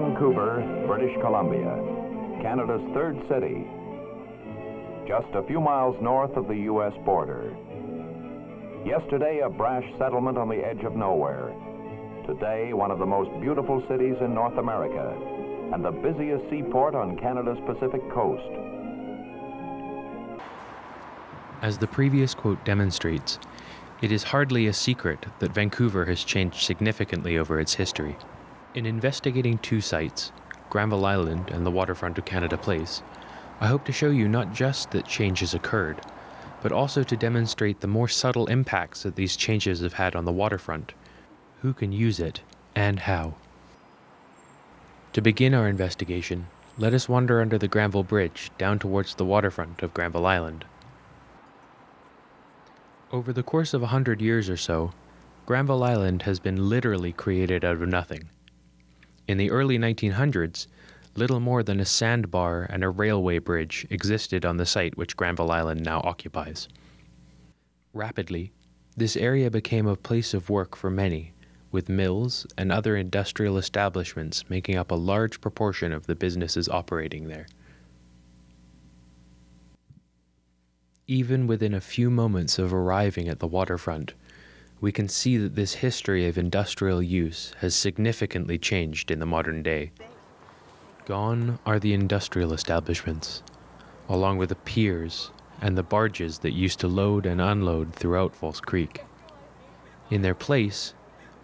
Vancouver, British Columbia, Canada's third city, just a few miles north of the U.S. border. Yesterday, a brash settlement on the edge of nowhere. Today, one of the most beautiful cities in North America and the busiest seaport on Canada's Pacific coast. As the previous quote demonstrates, it is hardly a secret that Vancouver has changed significantly over its history. In investigating two sites, Granville Island and the waterfront of Canada Place, I hope to show you not just that change has occurred, but also to demonstrate the more subtle impacts that these changes have had on the waterfront, who can use it, and how. To begin our investigation, let us wander under the Granville Bridge down towards the waterfront of Granville Island. Over the course of a hundred years or so, Granville Island has been literally created out of nothing. In the early 1900s, little more than a sandbar and a railway bridge existed on the site which Granville Island now occupies. Rapidly, this area became a place of work for many, with mills and other industrial establishments making up a large proportion of the businesses operating there. Even within a few moments of arriving at the waterfront, we can see that this history of industrial use has significantly changed in the modern day. Gone are the industrial establishments, along with the piers and the barges that used to load and unload throughout False Creek. In their place,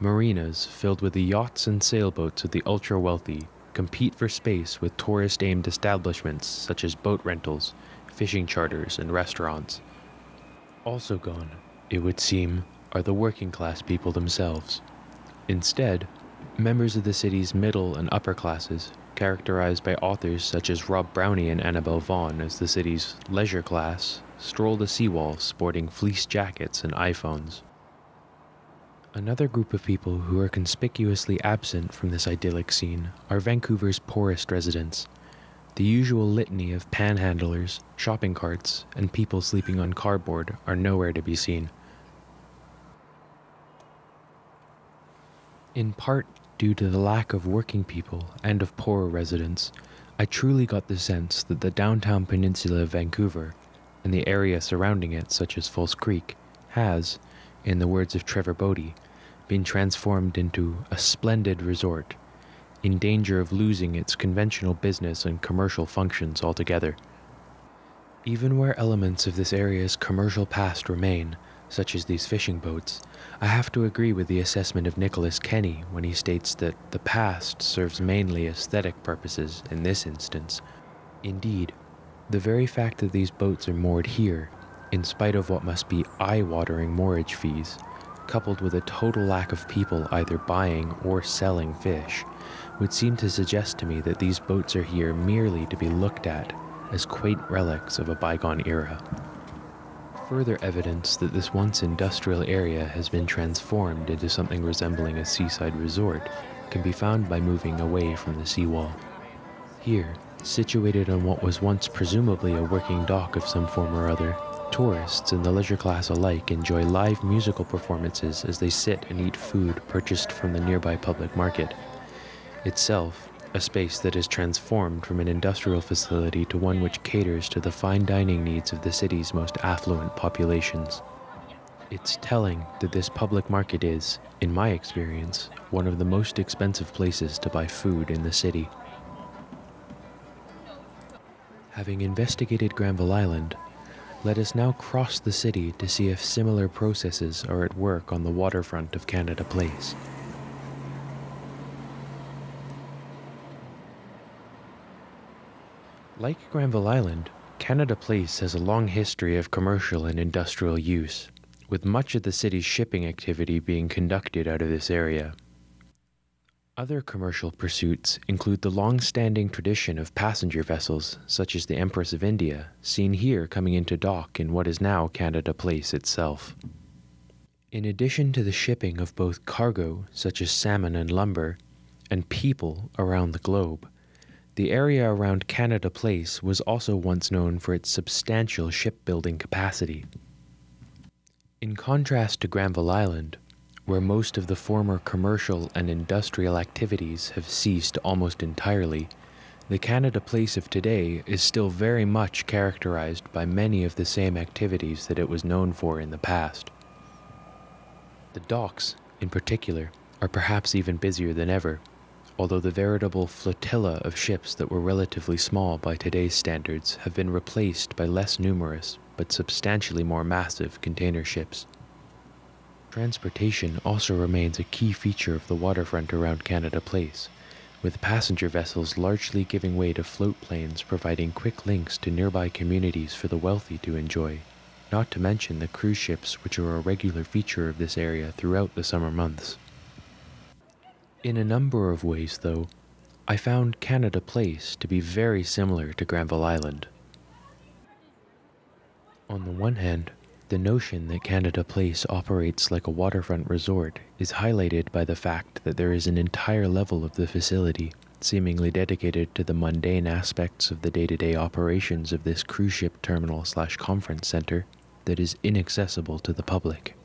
marinas filled with the yachts and sailboats of the ultra wealthy compete for space with tourist aimed establishments such as boat rentals fishing charters, and restaurants. Also gone, it would seem, are the working class people themselves. Instead, members of the city's middle and upper classes, characterized by authors such as Rob Brownie and Annabel Vaughn as the city's leisure class, stroll the seawall sporting fleece jackets and iPhones. Another group of people who are conspicuously absent from this idyllic scene are Vancouver's poorest residents, the usual litany of panhandlers, shopping carts, and people sleeping on cardboard are nowhere to be seen. In part due to the lack of working people and of poorer residents, I truly got the sense that the downtown peninsula of Vancouver and the area surrounding it, such as False Creek, has, in the words of Trevor Boddy, been transformed into a splendid resort in danger of losing its conventional business and commercial functions altogether. Even where elements of this area's commercial past remain, such as these fishing boats, I have to agree with the assessment of Nicholas Kenny when he states that the past serves mainly aesthetic purposes in this instance. Indeed, the very fact that these boats are moored here, in spite of what must be eye watering moorage fees, coupled with a total lack of people either buying or selling fish, would seem to suggest to me that these boats are here merely to be looked at as quaint relics of a bygone era. Further evidence that this once industrial area has been transformed into something resembling a seaside resort can be found by moving away from the seawall. Here, situated on what was once presumably a working dock of some form or other, tourists and the leisure class alike enjoy live musical performances as they sit and eat food purchased from the nearby public market itself a space that is transformed from an industrial facility to one which caters to the fine dining needs of the city's most affluent populations. It's telling that this public market is, in my experience, one of the most expensive places to buy food in the city. Having investigated Granville Island, let us now cross the city to see if similar processes are at work on the waterfront of Canada Place. Like Granville Island, Canada Place has a long history of commercial and industrial use, with much of the city's shipping activity being conducted out of this area. Other commercial pursuits include the long standing tradition of passenger vessels, such as the Empress of India, seen here coming into dock in what is now Canada Place itself. In addition to the shipping of both cargo, such as salmon and lumber, and people around the globe, the area around Canada Place was also once known for its substantial shipbuilding capacity. In contrast to Granville Island, where most of the former commercial and industrial activities have ceased almost entirely, the Canada Place of today is still very much characterized by many of the same activities that it was known for in the past. The docks, in particular, are perhaps even busier than ever, although the veritable flotilla of ships that were relatively small by today's standards have been replaced by less numerous but substantially more massive container ships. Transportation also remains a key feature of the waterfront around Canada Place, with passenger vessels largely giving way to float planes providing quick links to nearby communities for the wealthy to enjoy, not to mention the cruise ships which are a regular feature of this area throughout the summer months. In a number of ways, though, I found Canada Place to be very similar to Granville Island. On the one hand, the notion that Canada Place operates like a waterfront resort is highlighted by the fact that there is an entire level of the facility seemingly dedicated to the mundane aspects of the day-to-day operations of this cruise ship terminal slash conference center that is inaccessible to the public.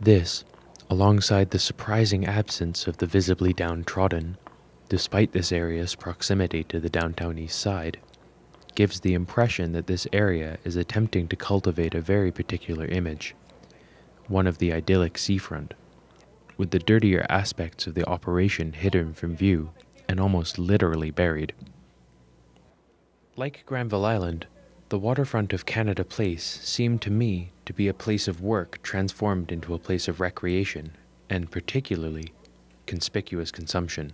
This, alongside the surprising absence of the visibly downtrodden, despite this area's proximity to the downtown east side, gives the impression that this area is attempting to cultivate a very particular image, one of the idyllic seafront, with the dirtier aspects of the operation hidden from view and almost literally buried. Like Granville Island, the waterfront of Canada Place seemed to me to be a place of work transformed into a place of recreation and particularly conspicuous consumption.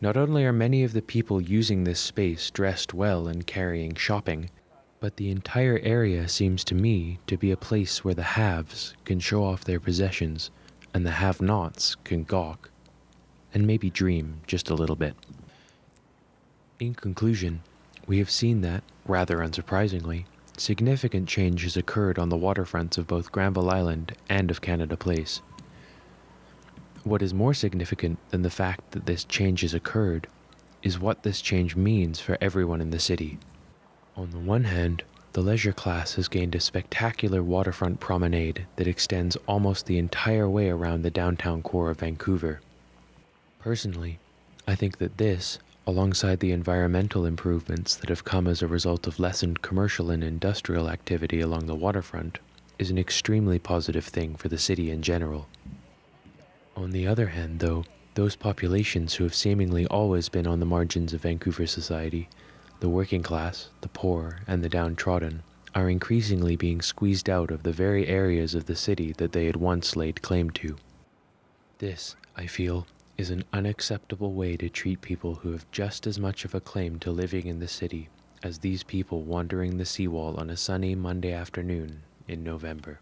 Not only are many of the people using this space dressed well and carrying shopping, but the entire area seems to me to be a place where the haves can show off their possessions and the have nots can gawk and maybe dream just a little bit. In conclusion, we have seen that, rather unsurprisingly, significant change has occurred on the waterfronts of both Granville Island and of Canada Place. What is more significant than the fact that this change has occurred is what this change means for everyone in the city. On the one hand, the leisure class has gained a spectacular waterfront promenade that extends almost the entire way around the downtown core of Vancouver. Personally, I think that this, alongside the environmental improvements that have come as a result of lessened commercial and industrial activity along the waterfront, is an extremely positive thing for the city in general. On the other hand, though, those populations who have seemingly always been on the margins of Vancouver society, the working class, the poor, and the downtrodden, are increasingly being squeezed out of the very areas of the city that they had once laid claim to. This, I feel, is an unacceptable way to treat people who have just as much of a claim to living in the city as these people wandering the seawall on a sunny Monday afternoon in November.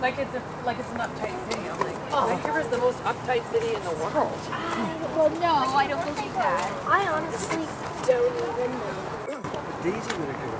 Like it's a like it's an uptight city. I'm like, oh. Vancouver's the most uptight city in the world. I, well, no, I don't believe that. I honestly don't even know. Daisy would have